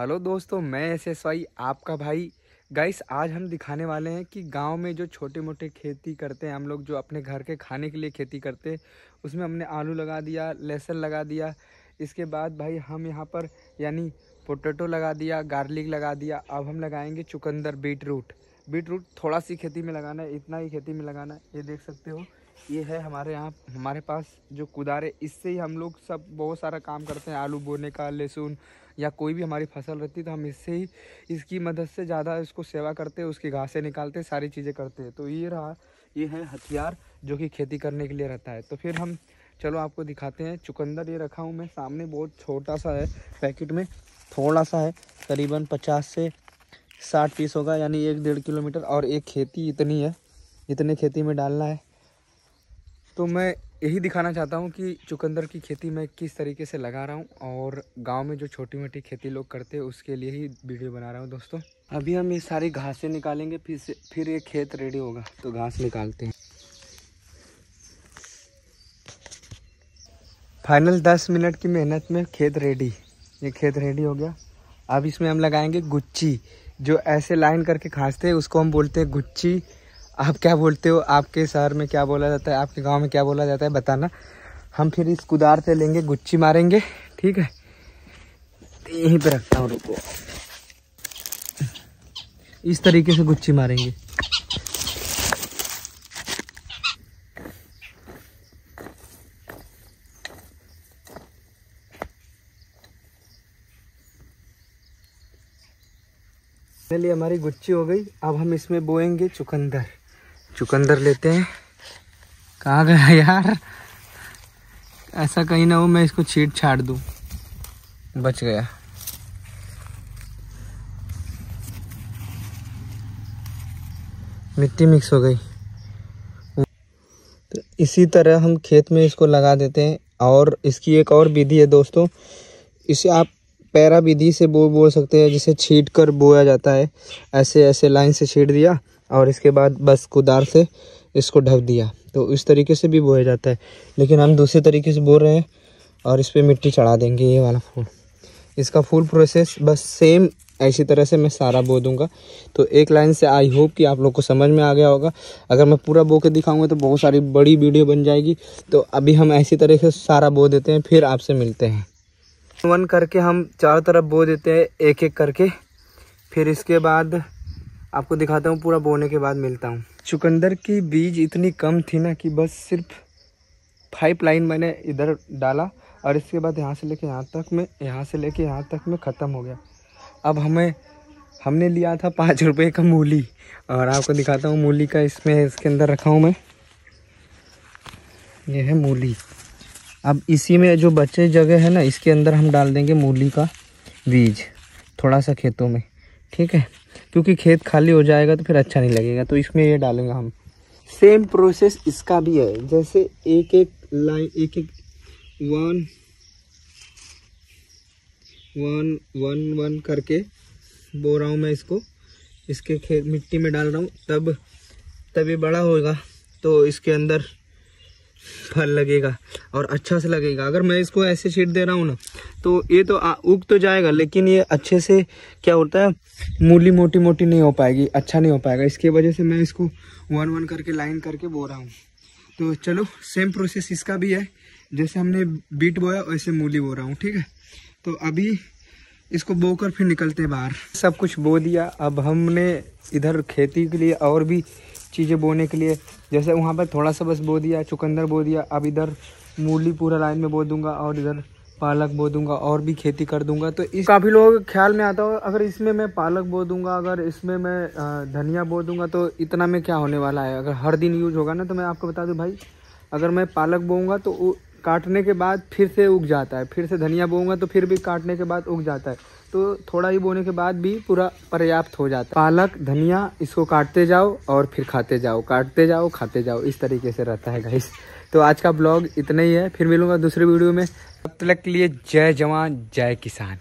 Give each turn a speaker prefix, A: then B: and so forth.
A: Hello दोस्तों, मैं S S Y आपका भाई। गाइस, आज हम दिखाने वाले हैं कि गाँव में जो छोटे मोटे खेती करते हैं, हम लोग जो अपने घर के खाने के लिए खेती करते हैं, उसमें हमने आलू लगा दिया, लहसुन लगा दिया। इसके बाद भाई, हम यहाँ पर यानी पोटैटो लगा दिया, गार्लिक लगा दिया। अब हम लगाएँगे चुकंदर बीट रूट बीट रूट थोड़ा सी खेती में लगाना है, इतना ही खेती में लगाना है, ये देख सकते हो। ये है हमारे यहाँ, हमारे पास जो कुदार, इससे ही हम लोग सब बहुत सारा काम करते हैं। आलू बोने का, लहसुन या कोई भी हमारी फ़सल रहती तो हम इससे ही इसकी मदद से ज़्यादा इसको सेवा करते हैं, उसकी घासें निकालते सारी चीज़ें करते हैं। तो ये रहा, ये है हथियार जो कि खेती करने के लिए रहता है। तो फिर हम, चलो आपको दिखाते हैं। चुकंदर ये रखा हूँ मैं, सामने बहुत छोटा सा है, पैकेट में थोड़ा सा है, करीबन पचास से साठ पीस होगा, यानी एक डेढ़ किलोमीटर, और एक खेती इतनी है, इतने खेती में डालना है। तो मैं यही दिखाना चाहता हूँ कि चुकंदर की खेती मैं किस तरीके से लगा रहा हूँ और गाँव में जो छोटी मोटी खेती लोग करते हैं, उसके लिए ही वीडियो बना रहा हूँ दोस्तों। अभी हम ये सारी घासें निकालेंगे, फिर से, फिर ये खेत रेडी होगा। तो घास निकालते हैं। फाइनल दस मिनट की मेहनत में खेत रेडी ये खेत रेडी हो गया। अब इसमें हम लगाएँगे गुच्ची। जो ऐसे लाइन करके खांसते हैं, उसको हम बोलते हैं गुच्ची। आप क्या बोलते हो? आपके शहर में क्या बोला जाता है? आपके गाँव में क्या बोला जाता है? बताना। हम फिर इस कुदार से लेंगे गुच्ची मारेंगे, ठीक है? यहीं पे रखता हूँ, रुको। इस तरीके से गुच्ची मारेंगे। लिए हमारी गुच्ची हो गई, अब हम इसमें बोएँगे चुकंदर। चुकंदर लेते हैं। कहाँ गया यार? ऐसा कहीं ना हो मैं इसको छीट छाट दूँ। बच गया। मिट्टी मिक्स हो गई। तो इसी तरह हम खेत में इसको लगा देते हैं। और इसकी एक और विधि है दोस्तों, इसे आप पैरा विधि से बो बोल सकते हैं, जिसे छीट कर बोया जाता है। ऐसे ऐसे लाइन से छीट दिया। और इसके बाद बस कुदार से इसको ढक दिया। तो इस तरीके से भी बोया जाता है। लेकिन हम दूसरे तरीके से बो रहे हैं और इस पर मिट्टी चढ़ा देंगे ये वाला फूल। इसका फुल प्रोसेस बस सेम ऐसी तरह से मैं सारा बो दूँगा। तो एक लाइन से आई होप कि आप लोग को समझ में आ गया होगा। अगर मैं पूरा बो के दिखाऊँगा तो बहुत सारी बड़ी वीडियो बन जाएगी। तो अभी हम ऐसी तरह से सारा बो देते हैं, फिर आपसे मिलते हैं। वन करके हम चारों तरफ़ बो देते हैं एक एक करके। फिर इसके बाद आपको दिखाता हूँ, पूरा बोने के बाद मिलता हूँ। चुकंदर की बीज इतनी कम थी ना कि बस सिर्फ़ पाइप लाइन मैंने इधर डाला और इसके बाद यहाँ से लेके यहाँ तक में, यहाँ से लेके यहाँ तक में ख़त्म हो गया। अब हमें, हमने लिया था पाँच रुपये का मूली और आपको दिखाता हूँ मूली का इसमें, इसके अंदर रखा हूँ मैं। ये है मूली। अब इसी में जो बचे जगह है ना, इसके अंदर हम डाल देंगे मूली का बीज, थोड़ा सा खेतों में। ठीक है? क्योंकि खेत खाली हो जाएगा तो फिर अच्छा नहीं लगेगा तो इसमें ये डालेंगे हम। सेम प्रोसेस इसका भी है, जैसे एक एक लाइन एक एक वन वन वन वन करके बो रहा हूँ मैं इसको। इसके खेत मिट्टी में डाल रहा हूँ, तब तब ये बड़ा होगा तो इसके अंदर फल लगेगा और अच्छा से लगेगा। अगर मैं इसको ऐसे छीट दे रहा हूँ ना तो ये तो उग तो जाएगा, लेकिन ये अच्छे से क्या होता है, मूली मोटी मोटी नहीं हो पाएगी अच्छा नहीं हो पाएगा। इसके वजह से मैं इसको वन वन करके, लाइन करके बो रहा हूँ। तो चलो सेम प्रोसेस इसका भी है, जैसे हमने बीट बोया, वैसे मूली बो रहा हूँ, ठीक है? तो अभी इसको बोकर फिर निकलते बाहर। सब कुछ बो दिया। अब हमने इधर खेती के लिए और भी चीज़ें बोने के लिए। जैसे वहाँ पर थोड़ा सा बस बो दिया, चुकंदर बो दिया, अब इधर मूली पूरा लाइन में बो दूँगा और इधर पालक बो दूँगा और भी खेती कर दूँगा। तो इस काफ़ी लोगों के ख्याल में आता हो अगर इसमें मैं पालक बो दूँगा, अगर इसमें मैं धनिया बो दूँगा तो इतना में क्या होने वाला है? अगर हर दिन यूज़ होगा ना तो मैं आपको बता दूँ भाई, अगर मैं पालक बोऊँगा तो काटने के बाद फिर से उग जाता है। फिर से धनिया बोऊँगा तो फिर भी काटने के बाद उग जाता है। तो थोड़ा ही बोने के बाद भी पूरा पर्याप्त हो जाता है। पालक, धनिया, इसको काटते जाओ और फिर खाते जाओ। काटते जाओ, खाते जाओ। इस तरीके से रहता है गाइस तो आज का ब्लॉग इतना ही है। फिर मिलूँगा दूसरे वीडियो में। तब तक के लिए जय जवान, जय किसान।